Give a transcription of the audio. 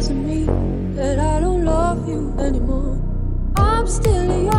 doesn't mean that I don't love you anymore. I'm still young.